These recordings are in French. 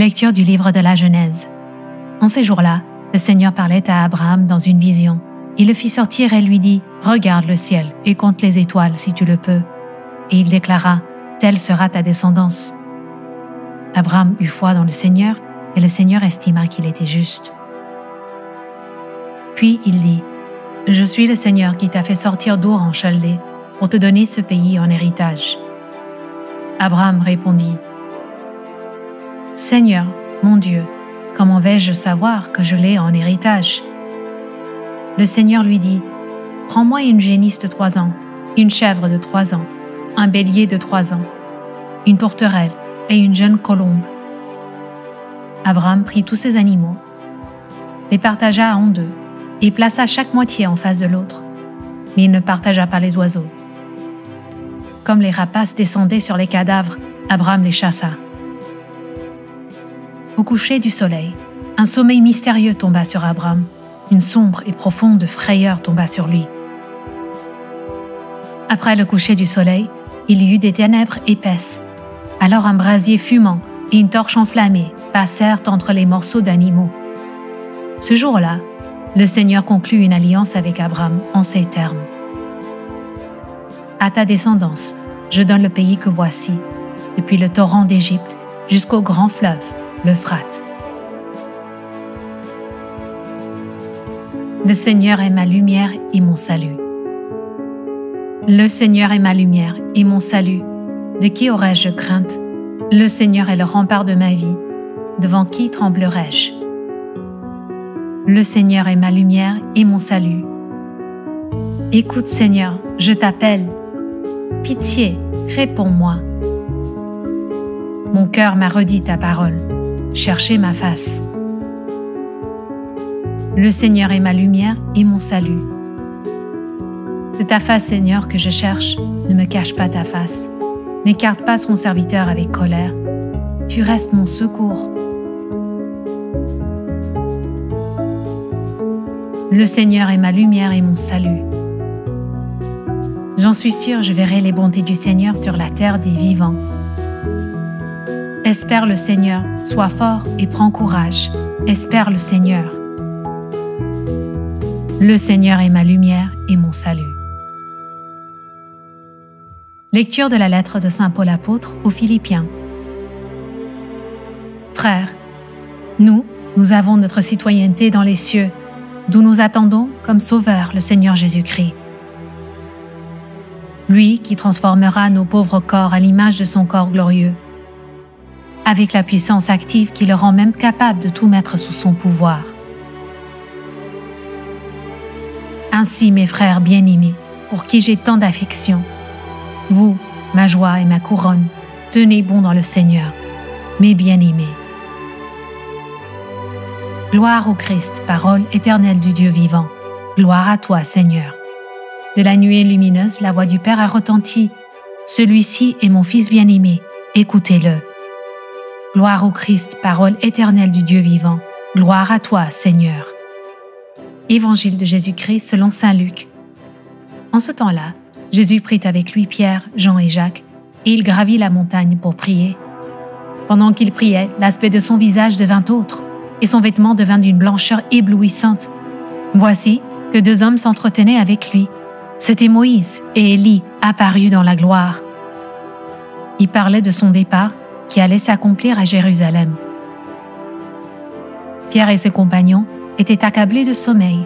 Lecture du livre de la Genèse. En ces jours-là, le Seigneur parlait à Abraham dans une vision. Il le fit sortir et lui dit, Regarde le ciel et compte les étoiles si tu le peux. Et il déclara, Telle sera ta descendance. Abraham eut foi dans le Seigneur, et le Seigneur estima qu'il était juste. Puis il dit, Je suis le Seigneur qui t'a fait sortir d'Our en Chaldée pour te donner ce pays en héritage. Abraham répondit, Seigneur, mon Dieu, comment vais-je savoir que je l'ai en héritage? Le Seigneur lui dit, Prends-moi une génisse de trois ans, une chèvre de trois ans, un bélier de trois ans, une tourterelle et une jeune colombe. Abraham prit tous ces animaux, les partagea en deux et plaça chaque moitié en face de l'autre, mais il ne partagea pas les oiseaux. Comme les rapaces descendaient sur les cadavres, Abraham les chassa. Au coucher du soleil, un sommeil mystérieux tomba sur Abraham. Une sombre et profonde frayeur tomba sur lui. Après le coucher du soleil, il y eut des ténèbres épaisses. Alors un brasier fumant et une torche enflammée passèrent entre les morceaux d'animaux. Ce jour-là, le Seigneur conclut une alliance avec Abraham en ces termes. À ta descendance, je donne le pays que voici, depuis le torrent d'Égypte jusqu'au grand fleuve, Le Seigneur est ma lumière et mon salut. Le Seigneur est ma lumière et mon salut. De qui aurais-je crainte? Le Seigneur est le rempart de ma vie. Devant qui tremblerais-je Le Seigneur est ma lumière et mon salut. Écoute Seigneur, je t'appelle. Pitié, réponds-moi. Mon cœur m'a redit ta parole. Cherchez ma face. Le Seigneur est ma lumière et mon salut. C'est ta face, Seigneur, que je cherche. Ne me cache pas ta face. N'écarte pas son serviteur avec colère. Tu restes mon secours. Le Seigneur est ma lumière et mon salut. J'en suis sûr, je verrai les bontés du Seigneur sur la terre des vivants. Espère le Seigneur, sois fort et prends courage. Espère le Seigneur. Le Seigneur est ma lumière et mon salut. Lecture de la lettre de Saint Paul apôtre aux Philippiens. Frères, nous, nous avons notre citoyenneté dans les cieux, d'où nous attendons comme Sauveur le Seigneur Jésus-Christ lui qui transformera nos pauvres corps à l'image de son corps glorieux, avec la puissance active qui le rend même capable de tout mettre sous son pouvoir. Ainsi, mes frères bien-aimés, pour qui j'ai tant d'affection, vous, ma joie et ma couronne, tenez bon dans le Seigneur, mes bien-aimés. Gloire au Christ, parole éternelle du Dieu vivant. Gloire à toi, Seigneur. De la nuée lumineuse, la voix du Père a retenti. Celui-ci est mon Fils bien-aimé, écoutez-le. Gloire au Christ, parole éternelle du Dieu vivant. Gloire à toi, Seigneur. Évangile de Jésus-Christ selon Saint Luc. En ce temps-là, Jésus prit avec lui Pierre, Jean et Jacques, et il gravit la montagne pour prier. Pendant qu'il priait, l'aspect de son visage devint autre, et son vêtement devint d'une blancheur éblouissante. Voici que deux hommes s'entretenaient avec lui c'était Moïse et Élie apparus dans la gloire. Il parlait de son départ qui allait s'accomplir à Jérusalem. Pierre et ses compagnons étaient accablés de sommeil,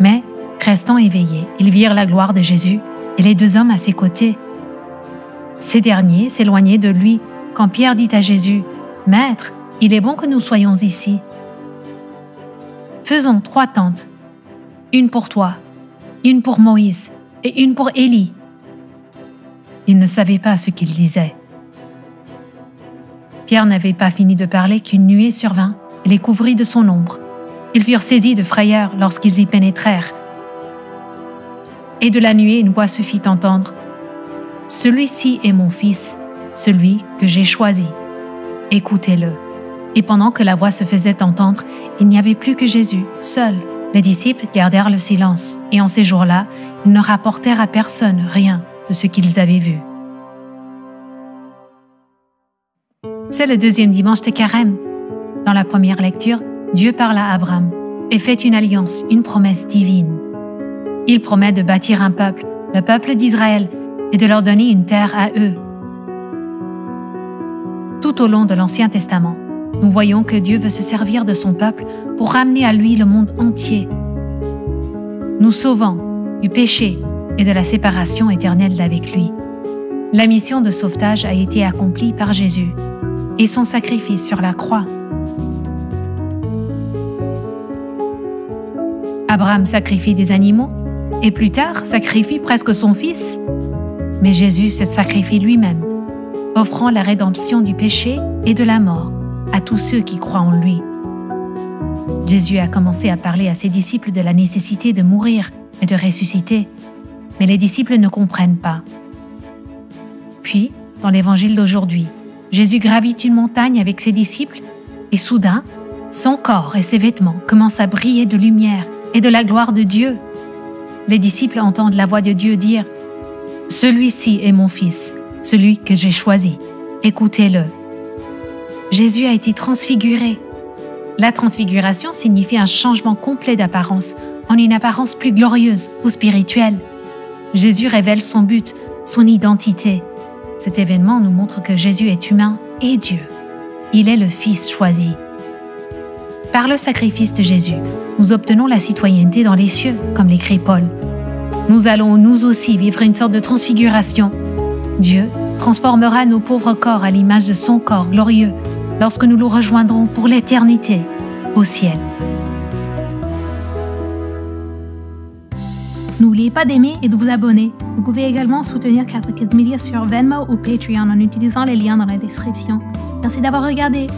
mais, restant éveillés, ils virent la gloire de Jésus et les deux hommes à ses côtés. Ces derniers s'éloignaient de lui quand Pierre dit à Jésus, Maître, il est bon que nous soyons ici. Faisons trois tentes, une pour toi, une pour Moïse et une pour Élie. Il ne savait pas ce qu'il disait. Pierre n'avait pas fini de parler qu'une nuée survint et les couvrit de son ombre. Ils furent saisis de frayeur lorsqu'ils y pénétrèrent. Et de la nuée, une voix se fit entendre. Celui-ci est mon fils, celui que j'ai choisi. Écoutez-le. Et pendant que la voix se faisait entendre, il n'y avait plus que Jésus, seul, les disciples gardèrent le silence, et en ces jours-là, ils ne rapportèrent à personne rien de ce qu'ils avaient vu. C'est le deuxième dimanche de Carême. Dans la première lecture, Dieu parle à Abraham et fait une alliance, une promesse divine. Il promet de bâtir un peuple, le peuple d'Israël, et de leur donner une terre à eux. Tout au long de l'Ancien Testament, nous voyons que Dieu veut se servir de son peuple pour ramener à lui le monde entier, nous sauvant du péché et de la séparation éternelle d'avec lui. La mission de sauvetage a été accomplie par Jésus et son sacrifice sur la croix. Abraham sacrifie des animaux et plus tard sacrifie presque son fils. Mais Jésus se sacrifie lui-même, offrant la rédemption du péché et de la mort à tous ceux qui croient en lui. Jésus a commencé à parler à ses disciples de la nécessité de mourir et de ressusciter, mais les disciples ne comprennent pas. Puis, dans l'évangile d'aujourd'hui, Jésus gravit une montagne avec ses disciples et soudain, son corps et ses vêtements commencent à briller de lumière et de la gloire de Dieu. Les disciples entendent la voix de Dieu dire ⁇ Celui-ci est mon Fils, celui que j'ai choisi, écoutez-le ⁇ Jésus a été transfiguré. La transfiguration signifie un changement complet d'apparence en une apparence plus glorieuse ou spirituelle. Jésus révèle son but, son identité. Cet événement nous montre que Jésus est humain et Dieu. Il est le Fils choisi. Par le sacrifice de Jésus, nous obtenons la citoyenneté dans les cieux, comme l'écrit Paul. Nous allons nous aussi vivre une sorte de transfiguration. Dieu transformera nos pauvres corps à l'image de son corps glorieux lorsque nous le rejoindrons pour l'éternité au ciel. N'oubliez pas d'aimer et de vous abonner. Vous pouvez également soutenir 4 Kids Media sur Venmo ou Patreon en utilisant les liens dans la description. Merci d'avoir regardé.